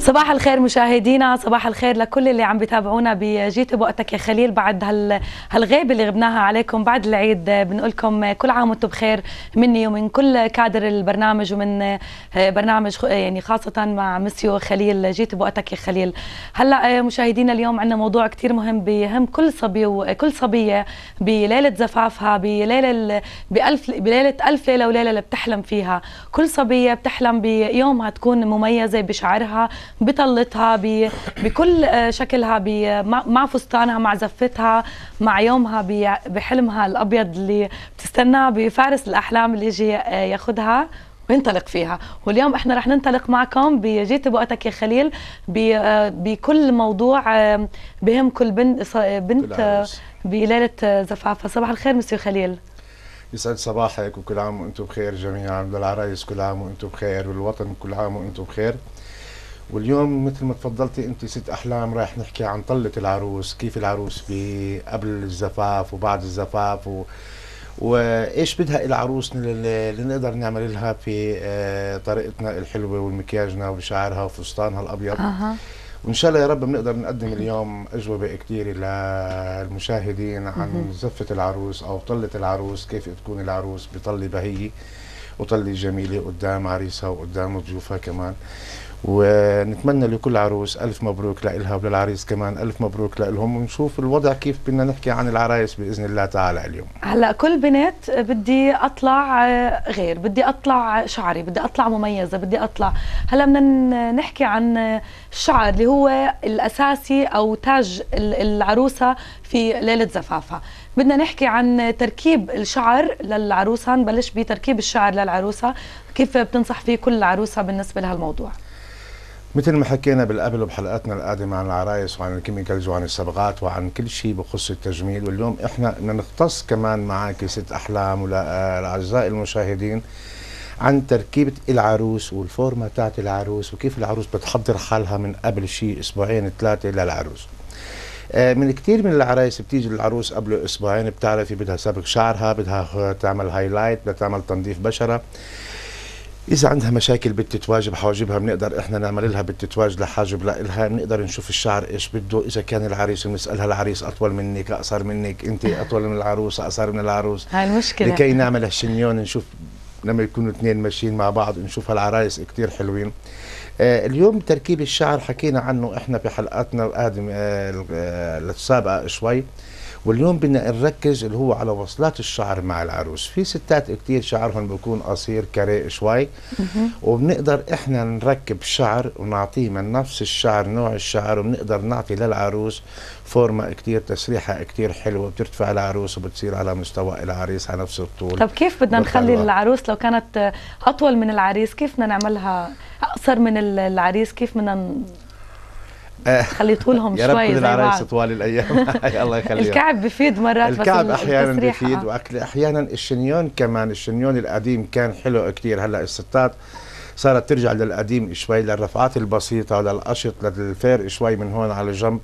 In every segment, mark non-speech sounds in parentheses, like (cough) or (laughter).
صباح الخير مشاهدينا صباح الخير لكل اللي عم بيتابعونا بجيت بوقتك يا خليل بعد هال هالغيبه اللي غبناها عليكم بعد العيد. بنقول كل عام وأنتم بخير مني ومن كل كادر البرنامج ومن برنامج يعني خاصة مع مسيو خليل جيت بوقتك يا خليل. هلأ مشاهدينا اليوم عندنا موضوع كثير مهم بهم كل صبي وكل صبية بليلة زفافها بليلة بألف بليلة ألف ليلة وليلة اللي بتحلم فيها. كل صبية بتحلم بيومها تكون مميزة بشعرها بطلتها بكل آه، شكلها مع فستانها مع زفتها مع يومها بحلمها الأبيض اللي بتستناه بفارس الأحلام اللي يجي آه، ياخذها وينطلق فيها. واليوم إحنا رح ننطلق معكم بجيت بوقتك يا خليل آه، بكل موضوع بهم كل بنت بنت بليلة زفافها صباح الخير مسيو خليل. يسعد صباحك وكل عام وأنتم بخير جميعا. للعرايس كل عام وأنتم بخير والوطن كل عام وأنتم بخير. واليوم مثل ما تفضلتي انت ست احلام راح نحكي عن طلة العروس كيف العروس قبل الزفاف وبعد الزفاف و... وإيش بدها العروس اللي نقدر نعمل لها في آه، طريقتنا الحلوة والمكياجنا وشعرها وفستانها الأبيض. أه. وإن شاء الله يا رب بنقدر نقدم اليوم أجوبة كثير للمشاهدين عن زفة العروس أو طلة العروس كيف تكون العروس بطله بهية وطله جميلة قدام عريسها وقدام ضيوفها كمان. ونتمنى لكل عروس ألف مبروك لإلها وللعريس كمان ألف مبروك لإلهم ونشوف الوضع كيف بدنا نحكي عن العرايس بإذن الله تعالى اليوم. هلا كل بنت بدي أطلع غير بدي أطلع شعري بدي أطلع مميزة بدي أطلع. هلا بدنا نحكي عن الشعر اللي هو الأساسي أو تاج العروسة في ليلة زفافها بدنا نحكي عن تركيب الشعر للعروسة نبلش بتركيب الشعر للعروسة. كيف بتنصح فيه كل عروسة بالنسبة لهالموضوع؟ مثل ما حكينا بالقبل بحلقاتنا القادمة عن العرايس وعن الكيميكالز وعن الصبغات وعن كل شيء بخص التجميل واليوم إحنا بدنا نختص كمان معك ست أحلام وللاعزاء المشاهدين عن تركيبة العروس والفورمة تاعت العروس وكيف العروس بتحضر حالها من قبل شيء أسبوعين ثلاثة للعروس. آه، من كثير من العرايس بتيجي العروس قبل أسبوعين بتعرفي بدها صبغ شعرها بدها تعمل هايلايت بدها تعمل تنظيف بشره إذا عندها مشاكل بالتتواج بحواجبها بنقدر إحنا نعمل لها بالتتواج لحاجب لها بنقدر نشوف الشعر إيش بده. إذا كان العريس بنسألها العريس أطول منك أقصر منك أنت أطول من العروس أقصر من العروس. هاي المشكلة. لكي نعمل الشنيون نشوف لما يكونوا اثنين ماشيين مع بعض نشوف هالعرايس كثير حلوين. آه اليوم تركيب الشعر حكينا عنه إحنا في حلقاتنا القادمة آه السابقه شوي. واليوم بدنا نركز اللي هو على وصلات الشعر مع العروس. في ستات كتير شعرهم بيكون قصير كري شوي. وبنقدر إحنا نركب شعر ونعطيه من نفس الشعر نوع الشعر وبنقدر نعطي للعروس فورمة كتير تسريحة كتير حلوة بترتفع العروس وبتصير على مستوى العريس على نفس الطول. طب كيف بدنا نخلي العروس لو كانت أطول من العريس كيف بدنا نعملها؟ أقصر من العريس كيف بدنا خلي طولهم شوي يا رب كل العرايس طوال الأيام. (laughs) الله يخليها. الكعب بفيد مرات الكعب بس أحيانا بفيد واحيانا الشنيون كمان الشنيون القديم كان حلو كثير هلأ الستات صارت ترجع للقديم شوي للرفعات البسيطة وللقشط للفير شوي من هون على جنب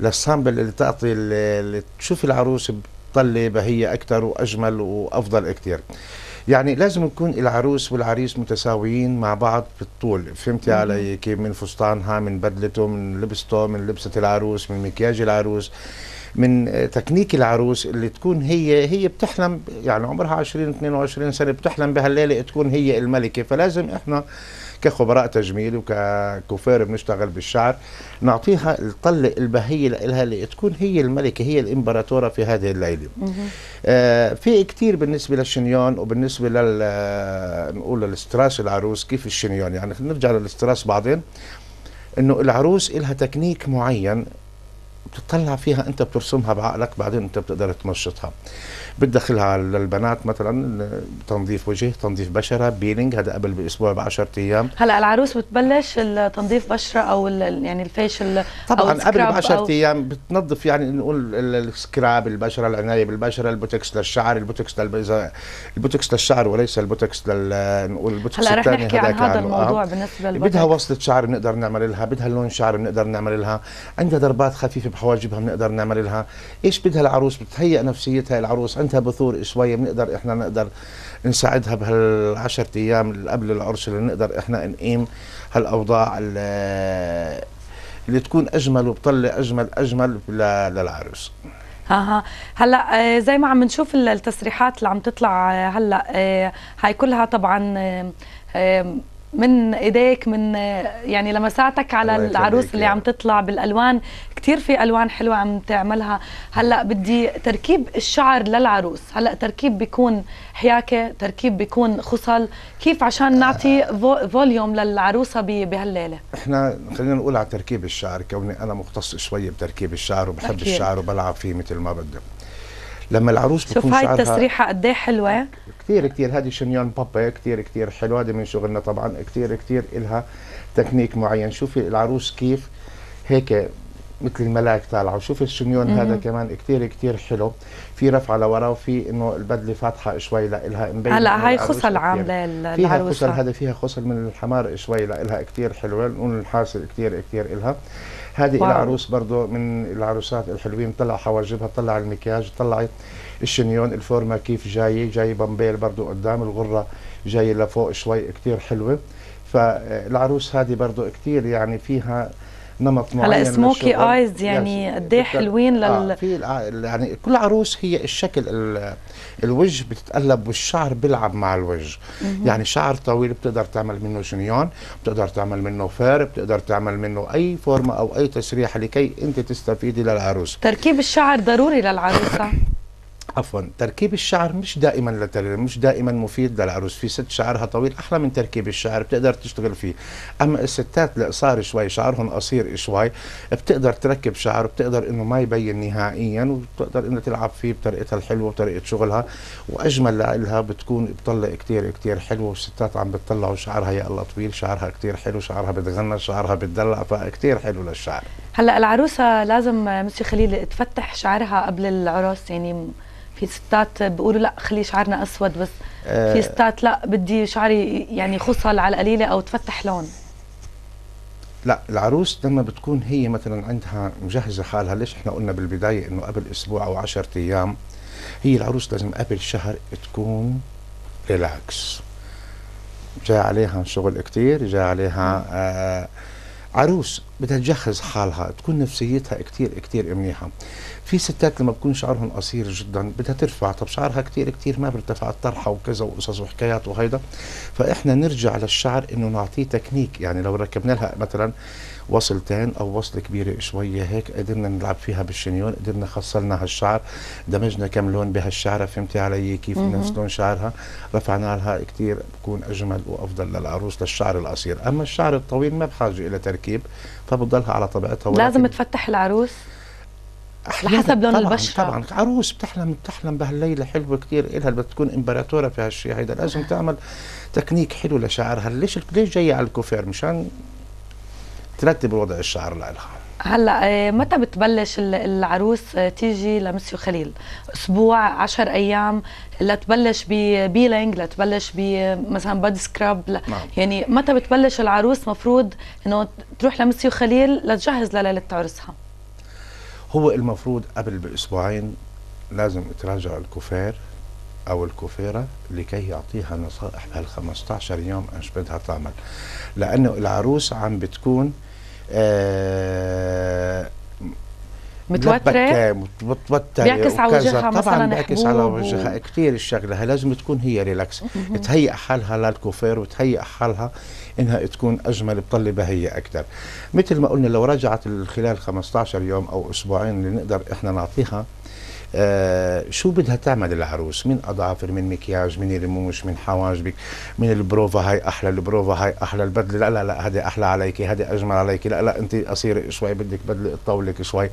لل simple اللي تعطي اللي تشوف العروس بتطلي بهيه أكثر وأجمل وأفضل كثير يعني لازم يكون العروس والعريس متساويين مع بعض في الطول. فهمتي علي كيف؟ من فستانها من بدلته من لبسته من لبسة العروس من مكياج العروس من تكنيك العروس اللي تكون هي هي بتحلم يعني عمرها 20 22 سنة بتحلم بهالليلة تكون هي الملكة. فلازم إحنا كخبراء تجميل وككوفير بنشتغل بالشعر نعطيها الطلة البهية لها اللي تكون هي الملكة هي الإمبراطورة في هذه الليلة. آه في كثير بالنسبة للشنيون وبالنسبة لل نقول للستراس العروس كيف الشنيون؟ يعني نرجع للستراس بعدين. إنه العروس لها تكنيك معين بتطلع فيها أنت بترسمها بعقلك بعدين أنت بتقدر تمشطها. بتدخلها للبنات مثلا تنظيف وجه تنظيف بشرة peeling. هذا قبل بأسبوع ب 10 أيام. هلا العروس بتبلش تنظيف بشرة أو يعني ال facial طبعا أو قبل ب 10 أيام بتنظف يعني نقول ال scrub البشرة العناية بالبشرة البوتكس للشعر البوتكس لل visage البوتكس للشعر وليس البوتكس لل نقول البوتكس هلا رح نحكي عن هذا الموضوع. بالنسبة للبوتكس بدها وصلة شعر بنقدر نعمل لها بدها لون شعر بنقدر نعمل لها عندها ضربات خفيفة بحواجبها بنقدر نعمل لها. إيش بدها العروس؟ بتهيئ نفسيتها العروس. عندها بثور شوية بنقدر إحنا نقدر نساعدها بهالعشرة أيام اللي قبل العرس اللي نقدر إحنا نقيم هالأوضاع اللي تكون أجمل وبطلع أجمل أجمل للعروس ها ها. هلأ آه، زي ما عم نشوف التصريحات اللي عم تطلع آه، هلأ آه، هاي كلها طبعا من إيديك من يعني لمساتك على العروس اللي عم تطلع بالألوان كثير في ألوان حلوة عم تعملها. هلأ بدي تركيب الشعر للعروس. هلأ تركيب بيكون حياكة تركيب بيكون خصل كيف؟ عشان نعطي volume للعروسة بهالليلة. إحنا خلينا نقول على تركيب الشعر كوني أنا مختص شوية بتركيب الشعر وبحب أكيد. الشعر وبلعب فيه مثل ما بدي. لما العروس بتكون شوف هاي التسريحة قد إيه حلوة. كثير كثير هذه شنيون بابا كثير كثير حلوة هذه من شغلنا طبعا كثير كثير إلها تكنيك معين. شوفي العروس كيف هيك مثل الملاك طالعة. وشوف الشنيون هذا كمان كثير كثير حلو. في رفعه لورا وفي إنه البدلة فاتحة شوي لها مبين هلا هاي خصل عاملة العروسه فيها خصل هذا فيها خصل من الحمار شوي لها كثير حلوة لون الحاصل كثير كثير إلها. هذه العروس برضه من العروسات الحلوين طلع حواجبها طلع المكياج طلعت الشنيون الفورمه كيف جاي جاي بامبيل برضه قدام الغرة جاي لفوق شوي كثير حلوة. فالعروس هذه برضه كثير يعني فيها نمط معين هلا سموكي ايز يعني قد إيه حلوين لل آه في يعني كل عروس هي الشكل الوجه بتتقلب والشعر بيلعب مع الوجه. يعني شعر طويل بتقدر تعمل منه شنيون بتقدر تعمل منه فار بتقدر تعمل منه أي فورمة أو أي تسريحه لكي أنت تستفيدي للعروس. تركيب الشعر ضروري للعروسة. (coughs) عفوا تركيب الشعر مش دائما لتل... مش دائما مفيد للعروس في ست شعرها طويل أحلى من تركيب الشعر بتقدر تشتغل فيه. أما الستات القصار شوي شعرهم قصير شوي بتقدر تركب شعر بتقدر إنه ما يبين نهائيا وبتقدر انها تلعب فيه بطريقتها الحلوة وطريقة شغلها وأجمل لها بتكون بتطلع كثير كثير حلوة والستات عم بتطلعوا شعرها يا الله طويل شعرها كثير حلو شعرها بتغنى شعرها بتدلع فكثير حلو للشعر. هلأ العروسة لازم مسي خليل تفتح شعرها قبل العرس يعني في ستات بيقولوا لا خلي شعرنا أسود بس آه. في ستات لا بدي شعري يعني خصل على القليله أو تفتح لون. لا العروس لما بتكون هي مثلا عندها مجهزة حالها ليش إحنا قلنا بالبداية إنه قبل أسبوع أو 10 أيام هي العروس لازم قبل شهر تكون ريلاكس جاي عليها شغل كتير جاي عليها آه عروس بدها تجهز حالها تكون نفسيتها كتير كتير منيحة. في ستات لما بكون شعرهم قصير جدا بدها ترفع طب شعرها كتير كتير ما بيرتفع الطرحة وكذا وقصص وحكايات وهيدا. فإحنا نرجع للشعر إنه نعطيه تكنيك. يعني لو ركبنا لها مثلا وصلتين أو وصلة كبيرة شوية هيك قدرنا نلعب فيها بالشنيون قدرنا خصلنا هالشعر دمجنا كم لون بهالشعره فهمتي علي كيف نفس لون شعرها. رفعنا لها كثير بكون أجمل وأفضل للعروس للشعر القصير. أما الشعر الطويل ما بحاجة إلى تركيب. فبضلها على طبيعتها لازم تفتح العروس؟ لحسب لون طبعًا البشرة. طبعا. عروس بتحلم بتحلم بهالليلة حلوة كثير إلها بتكون إمبراطورة في هالشيء هيدا. لازم تعمل تكنيك حلو لشعرها. ليش ليش جاية على الكوفير؟ مشان ترتب وضع الشعر لها هلا آه، متى بتبلش العروس آه، تيجي لمسيو خليل؟ أسبوع عشر أيام لتبلش ب peeling لتبلش مثلا body scrub نعم. يعني متى بتبلش العروس؟ مفروض إنه تروح لمسيو خليل لتجهز لليلة عرسها. هو المفروض قبل بأسبوعين لازم تراجع الكوفير أو الكوفيرة لكي يعطيها نصائح بهال 15 يوم إيش بدها تعمل. لأنه العروس عم بتكون آه متوترة متوترة بيعكس على وجهها طبعا بيعكس على وجهها. كثير الشغلة. لازم تكون هي ريلاكس تهيئ حالها للكوفير وتهيئ حالها إنها تكون أجمل بتطلي بهية أكثر. مثل ما قلنا لو رجعت خلال 15 يوم أو أسبوعين اللي نقدر إحنا نعطيها آه شو بدها تعمل العروس؟ من أظافر من مكياج من رموش من حواجبك من البروفا هاي أحلى البروفا هاي أحلى البدلة. لا لا لا هذه أحلى عليكي هذه أجمل عليكي. لا لا أنت قصيرة شوي بدك بدلة تطولك شوي.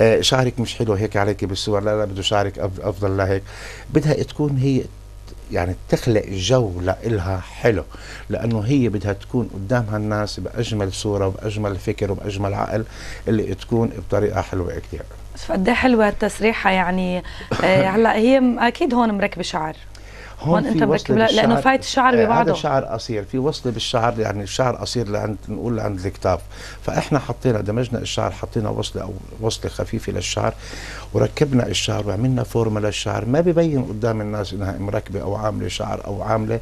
آه شعرك مش حلو هيك عليكي بالصور. لا لا بده شعرك أفضل لهيك بدها تكون هي يعني تخلق جو لإلها حلو لأنه هي بدها تكون قدامها الناس بأجمل صورة وبأجمل فكر وبأجمل عقل اللي تكون بطريقة حلوة كثير قد إيه حلوة التسريحة يعني. آه، (laughs) هلأ هي أكيد هون مركبة شعر. هون أنت مركب لأنه فايت الشعر آه، ببعضه. هذا شعر قصير. في وصلة بالشعر يعني الشعر قصير لعند نقول لعند الكتاف. فإحنا حطينا دمجنا الشعر حطينا وصلة أو وصلة خفيفة للشعر وركبنا الشعر وعملنا فورمة للشعر. ما ببين قدام الناس إنها مركبة أو عاملة شعر أو عاملة.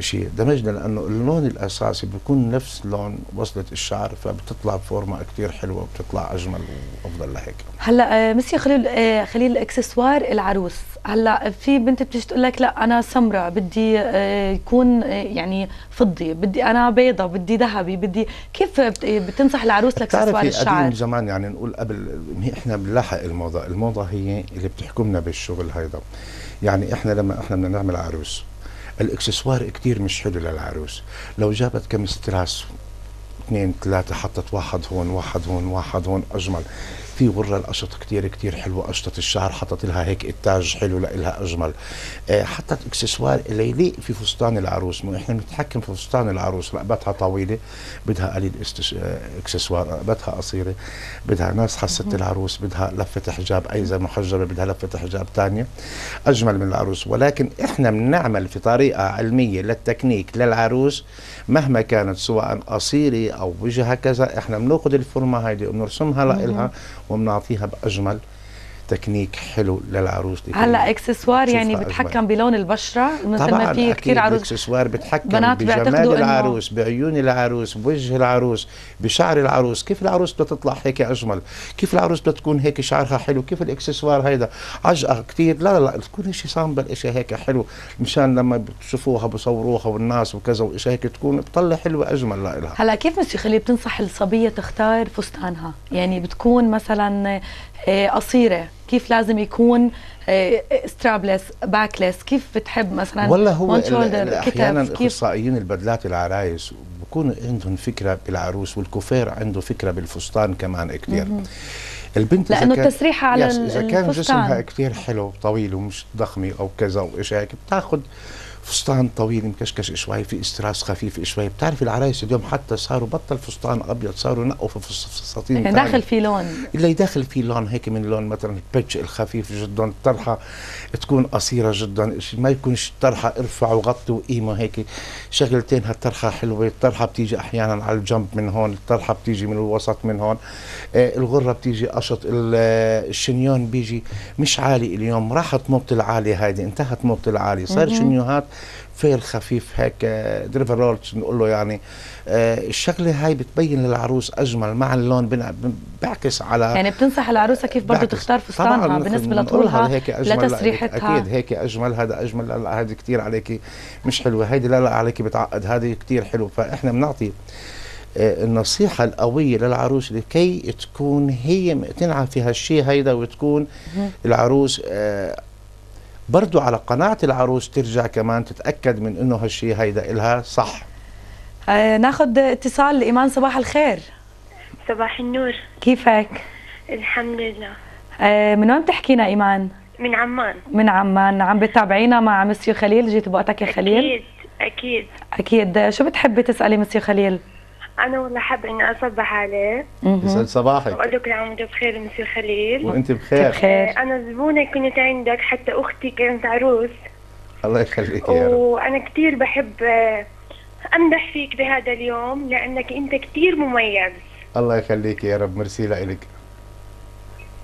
شيء. دمجنا لأنه اللون الأساسي بيكون نفس لون وصلة الشعر فبتطلع فورمه كثير حلوة وبتطلع أجمل وأفضل لهيك. هلأ آه مسيو خليل آه خليل اكسسوار العروس. هلأ في بنت بتيجي تقول لك لا أنا سمراء بدي آه يكون آه يعني فضي بدي أنا بيضة بدي ذهبي بدي كيف بتنصح العروس لإكسسوار الشعر؟ قديم زمان يعني نقول قبل إحنا بنلاحق الموضه الموضه هي اللي بتحكمنا بالشغل هيدا. يعني إحنا لما إحنا بدنا نعمل عروس الإكسسوار كتير مش حلو للعروس. لو جابت كم ستراس اثنين ثلاثة حطت واحد هون واحد هون واحد هون أجمل. في غرة القشط كتير كتير حلوة قشطة الشعر حطت لها هيك إتاج حلو لها أجمل. آه حطت إكسسوار اللي يليق في فستان العروس. مو إحنا بنتحكم في فستان العروس. رقبتها طويلة بدها قليل استش... آه إكسسوار رقبتها قصيرة بدها ناس ست العروس بدها لفة حجاب أي زي محجبة بدها لفة حجاب تانية. أجمل من العروس. ولكن إحنا بنعمل في طريقة علمية للتكنيك للعروس مهما كانت سواء قصيرة أو وجهها كذا إحنا بنأخذ الفورمة هيدي وبنرسمها لها وبنعطيها بأجمل تكنيك حلو للعروس هلأ إكسسوار يعني بتحكم بلون البشرة مثل ما في كثير عروس اكسسوار بتحكم بجمال العروس بعيون العروس بوجه العروس بشعر العروس. كيف العروس بدها تطلع هيك أجمل؟ كيف العروس بدها تكون هيك شعرها حلو؟ كيف الإكسسوار هيدا؟ عجقة كثير لا لا لا تكون شيء simple شيء هيك حلو. مشان لما بتشوفوها بصوروها والناس وكذا وشيء هيك تكون بتطلع حلوة أجمل لها هلأ كيف مسيو خلي بتنصح الصبية تختار فستانها؟ يعني بتكون مثلا قصيرة. كيف لازم يكون strapless آه، backless كيف بتحب مثلا والله هو أحيانا اخصائيين البدلات العرايس بكون عندهم فكرة بالعروس والكوفير عنده فكرة بالفستان كمان كثير البنت لأنه التسريحه على إذا كان جسمها كثير حلو طويل ومش ضخمة أو كذا وإيش هيك بتاخذ فستان طويل مكشكش شوي في استراس خفيف شوي. بتعرف العرايس اليوم حتى صاروا بطل فستان أبيض صاروا نقوا في فساتين يعني داخل في لون. اللي داخل في لون هيك من لون مثلا البيتش الخفيف جدا الطرحة تكون قصيرة جدا ما يكونش طرحة ارفع وغطي وقيمة هيك. شغلتين هالطرحة حلوة الطرحة بتيجي أحيانا على الجنب من هون الطرحة بتيجي من الوسط من هون. آه الغرة بتيجي قشط الشنيون بيجي مش عالي اليوم راحت موضه العالي هذه انتهت موضه العالي صار شنيوهات فير خفيف هيك دريفر رول نقول له يعني آه الشغلة هاي بتبين للعروس أجمل مع اللون بيعكس على يعني بتنصح العروسة كيف برضه تختار فستانها بالنسبة لطولها لتسريحتها أكيد هيك أجمل هذا أجمل لا هذه كثير عليك مش حلوة هيدي لا لا عليك بتعقد هذه كثير حلوة. فإحنا بنعطي آه، النصيحة القوية للعروس لكي تكون هي مقتنعة في هالشيء هيدا وتكون العروس آه، برضو على قناعة العروس ترجع كمان تتأكد من إنه هالشيء هيدا إلها صح آه ناخذ اتصال إيمان صباح الخير صباح النور كيفك؟ الحمد لله آه من وين بتحكينا إيمان؟ من عمان من عمان عم بتابعينا مع مسيو خليل جيت بوقتك يا خليل؟ أكيد أكيد أكيد شو بتحبي تسألي مسيو خليل؟ أنا والله حابة إني أصبح عليه. يسعد صباحك. واقول لك عام بخير مسيو خليل. وأنت بخير. بخير أنا زبونة كنت عندك حتى أختي كانت عروس. الله يخليك يا رب. وأنا كثير بحب أمدح فيك بهذا اليوم لأنك أنت كثير مميز. الله يخليك يا رب. ميرسي لك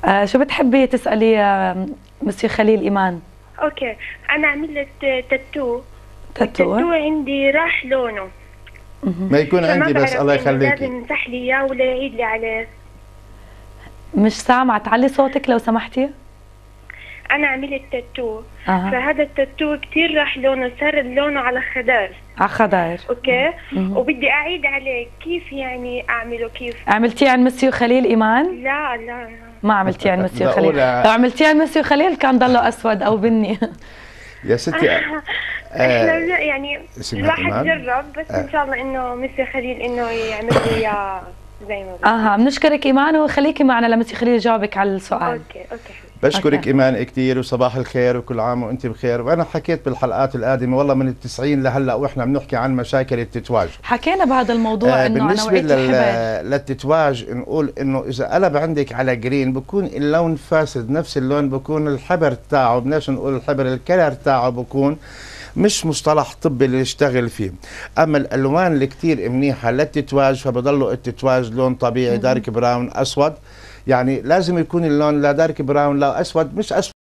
آه شو بتحبي تسألي آه مسيو خليل إيمان؟ okay. أنا عملت تاتو. تاتو. التاتو عندي راح لونه. ما يكون عندي بس الله يخليك لازم يمسح لي إياه ولا يعيد لي عليه. مش سامعة. تعلي صوتك لو سمحتي. أنا عملت تاتو أه. فهذا التاتو كثير راح لونه صار لونه على خضار. على خضار. okay؟ مم. وبدي أعيد عليه. كيف يعني أعمله؟ كيف؟ عملتيه عن مسيو خليل إيمان؟ لا لا, لا. ما عملتيه عن مسيو خليل. لو عملتيه عن مسيو خليل كان ضله أسود أو بني. يا ستي (laughs) إحنا آه يعني الواحد جرب بس آه. ان شاء الله إنه مسيو خليل إنه يعمل لي إياه زي ما آها بنشكرك إيمان وخليكي معنا لمسيو خليل يجاوبك على السؤال. okay okay. بشكرك okay. إيمان كثير وصباح الخير وكل عام وأنت بخير. وأنا حكيت بالحلقات القادمة والله من التسعين لهلأ وإحنا بنحكي عن مشاكل التتواج. حكينا بهذا الموضوع آه إنه بالنسبة لل... للتتواج نقول إنه إذا قلب عندك على green بكون اللون فاسد نفس اللون بكون الحبر تاعه. بدناش نقول الحبر ال color تاعه بكون مش مصطلح طبي اللي يشتغل فيه. أما الألوان اللي كثير منيحة للتتواج فبضلوا التتواج لون طبيعي دارك براون أسود. يعني لازم يكون اللون لا دارك براون لا أسود مش أسود.